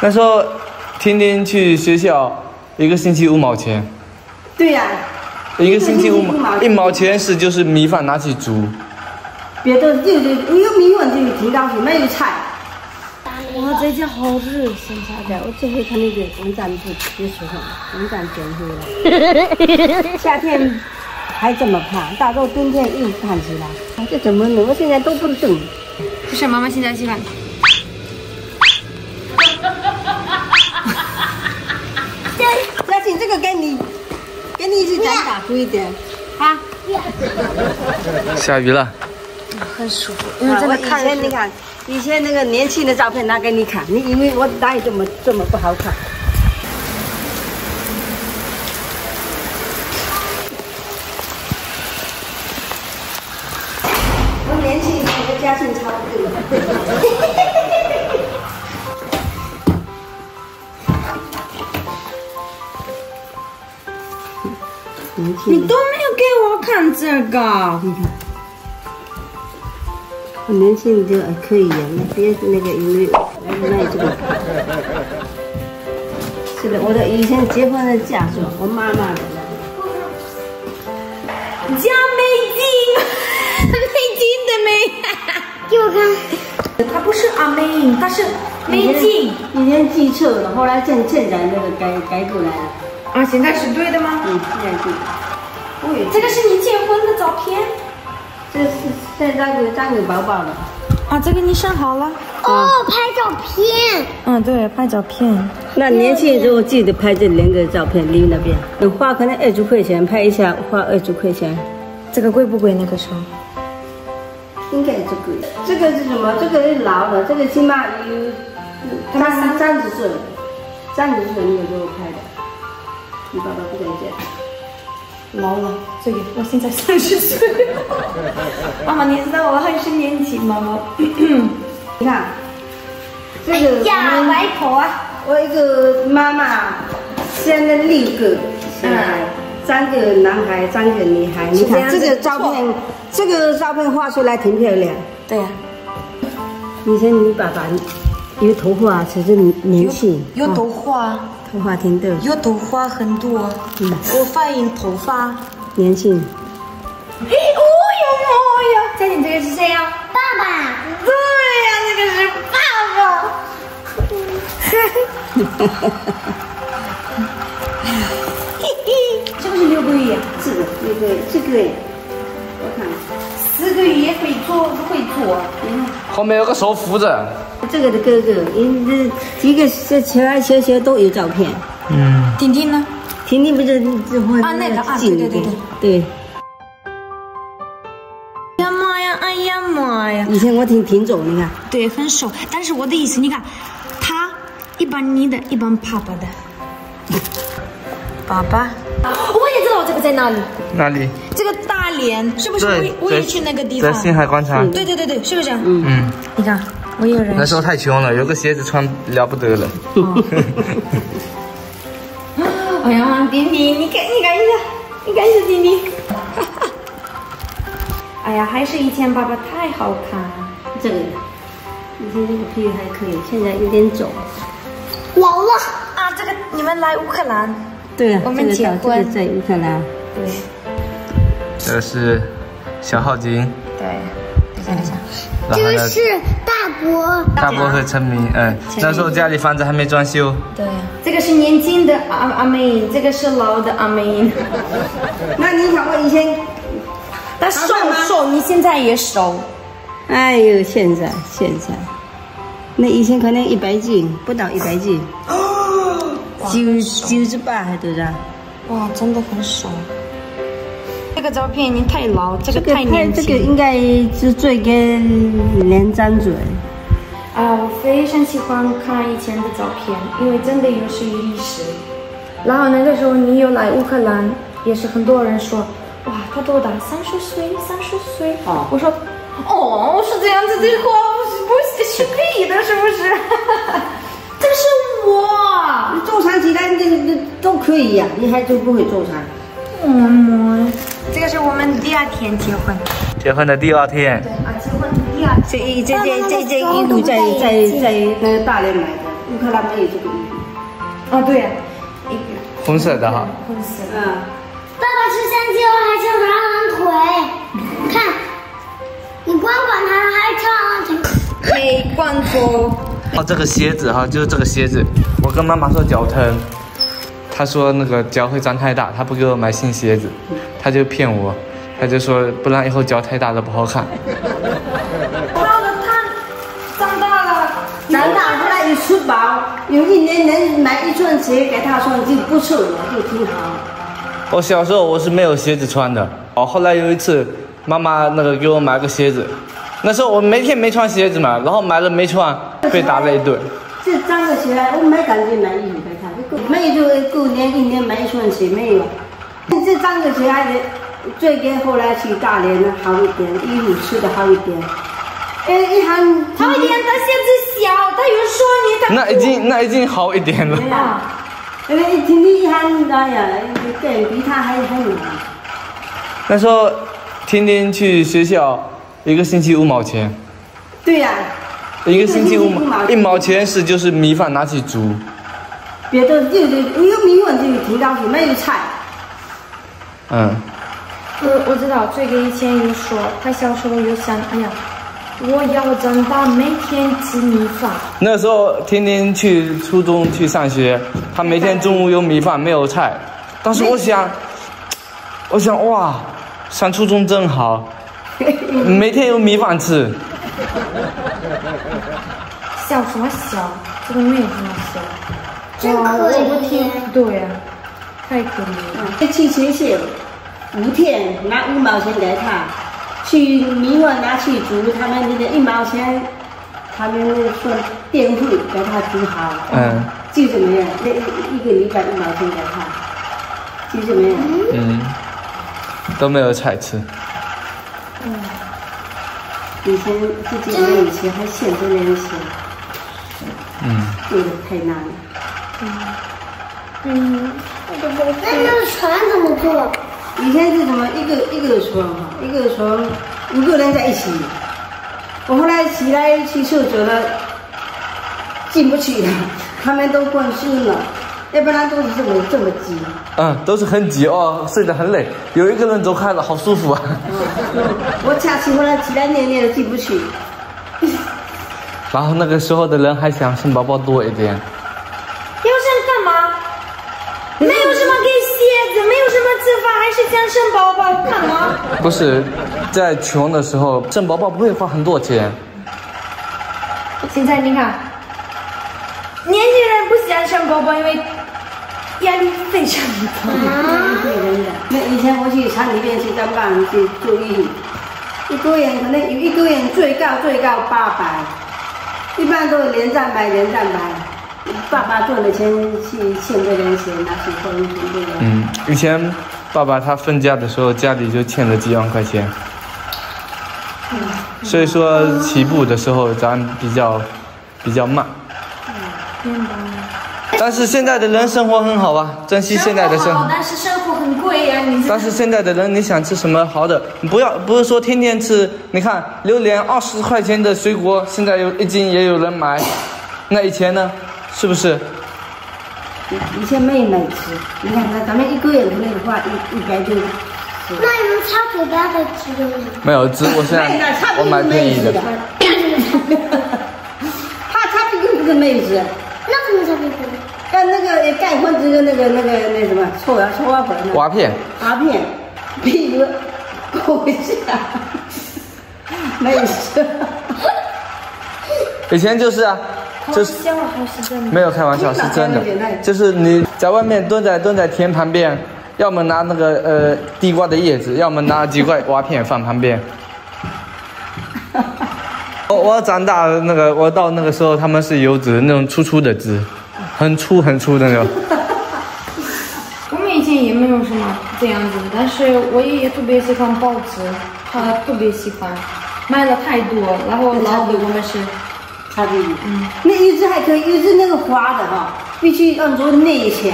那时候天天去学校，一个星期五毛钱，对呀、一个星期五毛毛，一毛钱是就是米饭拿去煮。别的就就你有米饭就挺高兴，没有菜。哇，这家好热，现在对，我最会看那个网站不别说话，网站减肥了。夏天还这么胖，到时候冬天又胖起来，这怎么弄？我现在都不动。这是妈妈现在喜欢。嘉庆，这个给你，给你去长打粗一点。啊，下雨了，很舒服，因为啊我以真的看前你看，以前那个年轻的照片拿给你看，你以为我哪有这么这么不好看？这个。我年轻就可以呀，你别那个因为卖这个。是的，我的以前结婚的嫁妆，我妈妈的。加美金，美金的美，给我看。它不是阿美，它是美金。以前记错了，后来现现在那个改改过来了。啊，现在是对的吗？嗯，现在对。这个是你结婚的照片。这是现在给长个宝宝的。啊，这个你选好了。哦，拍照片。嗯，对，拍照片。那年轻的时候记得拍这两个照片，离那边花可能二十块钱，拍一下花二十块钱。这个贵不贵？那个时候？应该是贵。这个是什么？这个是老的，这个起码有三三十岁，三十岁你有给我拍的，你爸爸不给见。老了，这个我现在三十岁。妈妈，你知道我还是年轻妈妈。你看，这个呀，我们外婆啊。我一个妈妈生了六个小孩，三个男孩，三个女孩。你看这个照片，这个照片画出来挺漂亮。对呀、以前你爸爸有头发，其实年轻，有哦头发，头发挺多，有头发很多。嗯我反映头发。年轻。嘿，哦哟哦哟，家庭这个是谁呀、爸爸，对呀、这个是爸爸。嘿嘿，这不是六个月？是的，那个这个，我看四个月会做会做。后面有个手扶着。这个的哥哥，因这一个小小小小都有照片。嗯，婷婷呢？婷婷不是这会啊那个啊近一点对对对对。呀妈呀！哎呀妈呀！以前我挺挺肿，你看，对，很瘦。但是我的意思，你看，他一般你的，一般爸爸的。爸爸，我也知道这个在哪里。哪里？这个大连是不是？我也，我也去那个地方。在星海广场。对对对对，是不是？嗯嗯，你看，我也认识。那时候太穷了，有个鞋子穿了不得了。哎呀，丁丁，你看，你看一下，你看一下丁丁。哎呀，还是以前爸爸太好看了。这个以前这个皮还可以，现在有点肿。老了。啊，这个你们来乌克兰？对啊，我们这个结婚到这个在乌克兰。对这个是小号金，对，等一下等一下。这个是大伯。大伯和陈明，嗯，那时候家里房子还没装修。对，这个是年轻的阿阿妹，这个是老的阿妹。那你想我以前，他瘦瘦，你现在也瘦。哎呦，现在现在，那以前可能一百斤，不到一百斤，九九十八还多少？哇，真的很瘦。这个照片你太老，这个太这个年轻。这个应该是最跟人张嘴。啊，我非常喜欢看以前的照片，因为真的有是历史。然后那个时候你有来乌克兰，也是很多人说，哇，他多大？三十岁，三十岁。哦我说，哦，是这样子的话，不是不是是可以的，是不是？这是我。你坐长起来，这这都可以呀、你还就不会坐长。嗯这个是我们第二天结婚。结婚的第二天，对啊，结婚的第二这一这这这这衣服在在在那个大连买的，乌克兰没有这个衣服。哦，对呀，一个红色的哈。红色。嗯，爸爸吃香蕉还翘着二郎腿，看，你光管他还翘二郎腿。给罐头。哦，这个鞋子哈，就是这个鞋子。我跟妈妈说脚疼，她说那个脚会长太大，她不给我买新鞋子，她就骗我，他就说不然以后脚太大了不好看。到了他长大了，长大后来一出包，有一年能买一双鞋给他穿就不错了，就挺好。我小时候我是没有鞋子穿的，哦，后来有一次妈妈那个给我买个鞋子，那时候我每天没穿鞋子嘛，然后买了没穿，被打了一顿。这脏的鞋，我没感觉买衣服给他，没有就过年一年买一双鞋没有。这长得起来的，最近后来去大连了好一点，衣服吃的好一点。哎，一喊好一点，他现在小，他有说你他。那已经那已经好一点了。对呀，因为你一喊，哎呀，对比他还还难。那时候天天去学校，一个星期五毛钱，对呀、一个星期五毛，一个星期五毛一毛钱是就是米饭拿去煮。别的就就有米粉就挺高兴，没有菜。嗯，我我知道，最近以前有说，他小时候有想，哎呀，我要长大每天吃米饭。那时候天天去初中去上学，他每天中午有米饭没有菜。当时我想，我想哇，上初中真好，每天有米饭吃。笑什么笑？这个没有这么笑。真可哇怜我听不对呀，太可怜了。嗯，去学校五天拿五毛钱给他，去米粉拿去煮，他们那个一毛钱，他们那算电费给他煮好，嗯就这么样，那一一个礼拜一毛钱给他，就这么样。嗯，都没有菜吃。嗯以前自己没有钱，还欠着点钱，嗯，过得太难了。嗯，那那个船怎么做？以前是什么一个一个床哈，一个床五个人在一起。我后来起来去厕所了，进不去了，他们都关心了，要不然都是这么这么挤。嗯，都是很挤哦，睡得很累。有一个人走开了，好舒服啊。我下次后来起来念念都进不去，然后那个时候的人还想生宝宝多一点。要想干嘛？没有什么给鞋子，没有什么吃饭，还是想生宝宝干嘛？不是，在穷的时候生宝宝不会花很多钱。现在你看，年轻人不喜欢生宝宝，因为压力非常大。对人的。那以前我去厂里面去当办去做衣服，一个人可能有一个人最高最高八百，一般都是连站白连站白。爸爸赚的钱去欠这点钱拿去做衣服，对？嗯，以前爸爸他分家的时候，家里就欠了几万块钱。所以说起步的时候咱比较比较慢。明白。但是现在的人生活很好啊，珍惜现在的生好，活。但是生活很贵呀、你但是现在的人，你想吃什么好的？你不要不是说天天吃。你看榴莲二十块钱的水果，现在有一斤也有人买。那以前呢？是不是？以前没美吃，你看咱咱们一个人可能的话一一百就。那你们擦嘴巴的吃吗？没有只，我现在我买便宜的。他他这个不是妹子，那怎么擦屁股？但那个盖粉这个那个那个那什么臭啊臭蛙粉呢？瓦片，瓦片，屁股勾一下，妹子。以前就是啊，就是？没有开玩笑，是真的。就是你在外面蹲在蹲在田旁边，要么拿那个呃地瓜的叶子，要么拿几块瓦片放旁边。我我长大了那个，我到那个时候他们是油脂，那种粗粗的籽，很粗很粗的那种。我们以前也没有什么这样子，但是我爷爷特别喜欢包子，他特别喜欢，买了太多，然后老给我们是擦屁股。那一只还可以，一只那个花的哈，必须按住内下，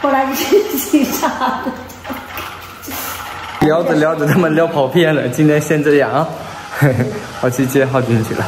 后来就自己杀的。聊着聊着他们聊跑偏了，今天先这样啊，我去接浩军去了。